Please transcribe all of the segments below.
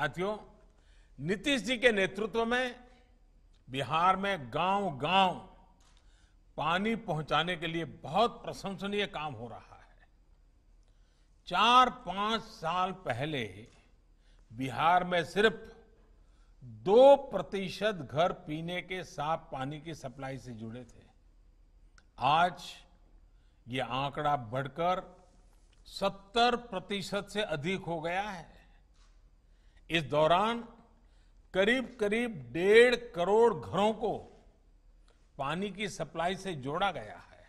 साथियों, नीतीश जी के नेतृत्व में बिहार में गाँव गाँव पानी पहुँचाने के लिए बहुत प्रशंसनीय काम हो रहा है। चार पाँच साल पहले बिहार में सिर्फ़ दो प्रतिशत घर पीने के साफ़ पानी की सप्लाई से जुड़े थे। आज ये आंकड़ा बढ़कर सत्तर प्रतिशत से अधिक हो गया है। इस दौरान करीब करीब डेढ़ करोड़ घरों को पानी की सप्लाई से जोड़ा गया है।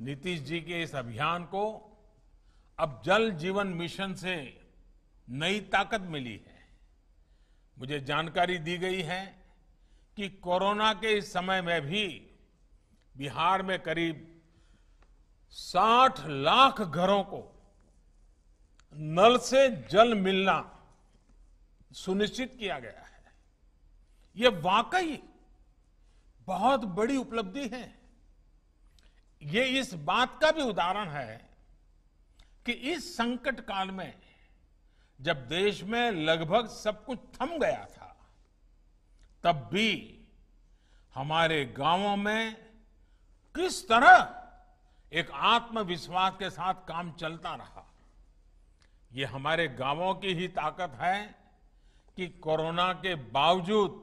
नीतीश जी के इस अभियान को अब जल जीवन मिशन से नई ताकत मिली है। मुझे जानकारी दी गई है कि कोरोना के इस समय में भी बिहार में करीब 60 लाख घरों को नल से जल मिलना सुनिश्चित किया गया है। यह वाकई बहुत बड़ी उपलब्धि है। ये इस बात का भी उदाहरण है कि इस संकट काल में जब देश में लगभग सब कुछ थम गया था, तब भी हमारे गाँवों में किस तरह एक आत्मविश्वास के साथ काम चलता रहा, ये हमारे गाँवों की ही ताकत है कि कोरोना के बावजूद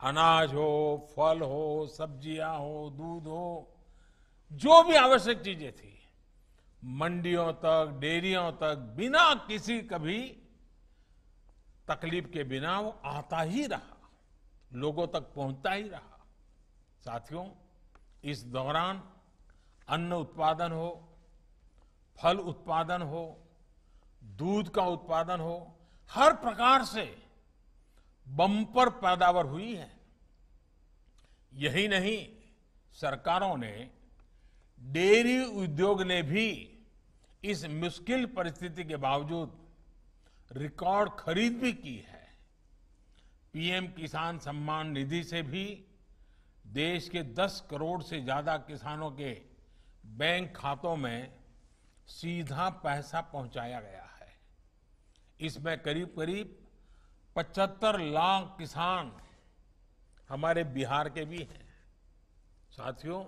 अनाज हो, फल हो, सब्ज़ियाँ हो, दूध हो, जो भी आवश्यक चीज़ें थी, मंडियों तक, डेयरियों तक, बिना किसी कभी तकलीफ़ के बिना वो आता ही रहा, लोगों तक पहुँचता ही रहा। साथियों, इस दौरान अन्न उत्पादन हो, फल उत्पादन हो, दूध का उत्पादन हो हर प्रकार से बम्पर पैदावार हुई है। यही नहीं, सरकारों ने, डेयरी उद्योग ने भी इस मुश्किल परिस्थिति के बावजूद रिकॉर्ड खरीद भी की है। पीएम किसान सम्मान निधि से भी देश के 10 करोड़ से ज़्यादा किसानों के बैंक खातों में सीधा पैसा पहुँचाया गया। है इसमें करीब करीब 75 लाख किसान हमारे बिहार के भी हैं। साथियों,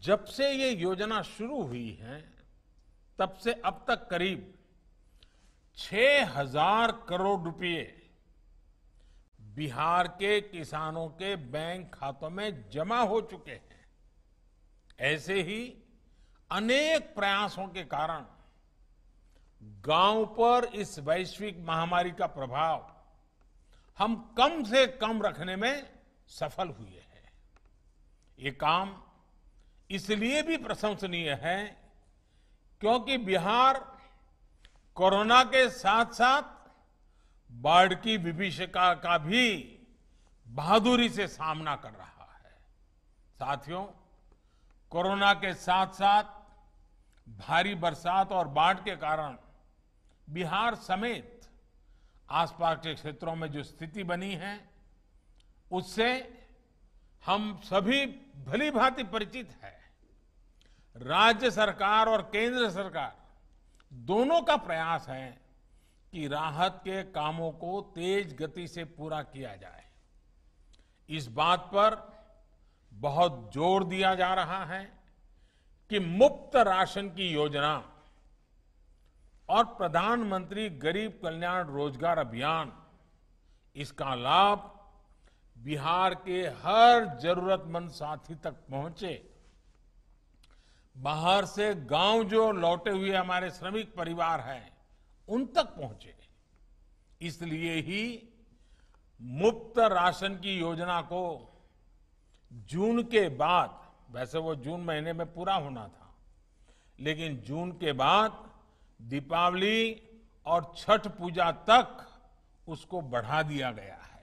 जब से ये योजना शुरू हुई है, तब से अब तक करीब 6000 करोड़ रुपए बिहार के किसानों के बैंक खातों में जमा हो चुके हैं। ऐसे ही अनेक प्रयासों के कारण गाँव पर इस वैश्विक महामारी का प्रभाव हम कम से कम रखने में सफल हुए हैं। ये काम इसलिए भी प्रशंसनीय है क्योंकि बिहार कोरोना के साथ साथ बाढ़ की विभीषिका का भी बहादुरी से सामना कर रहा है। साथियों, कोरोना के साथ साथ भारी बरसात और बाढ़ के कारण बिहार समेत आसपास के क्षेत्रों में जो स्थिति बनी है, उससे हम सभी भली भांति परिचित है। राज्य सरकार और केंद्र सरकार दोनों का प्रयास है कि राहत के कामों को तेज गति से पूरा किया जाए। इस बात पर बहुत ज़ोर दिया जा रहा है कि मुफ़्त राशन की योजना और प्रधानमंत्री गरीब कल्याण रोज़गार अभियान। इसका लाभ बिहार के हर जरूरतमंद साथी तक पहुँचे। बाहर से गाँव जो लौटे हुए हमारे श्रमिक परिवार हैं, उन तक पहुँचे। इसलिए ही मुफ़्त राशन की योजना को जून के बाद, वैसे वो जून महीने में पूरा होना था, लेकिन जून के बाद दीपावली और छठ पूजा तक उसको बढ़ा दिया गया है।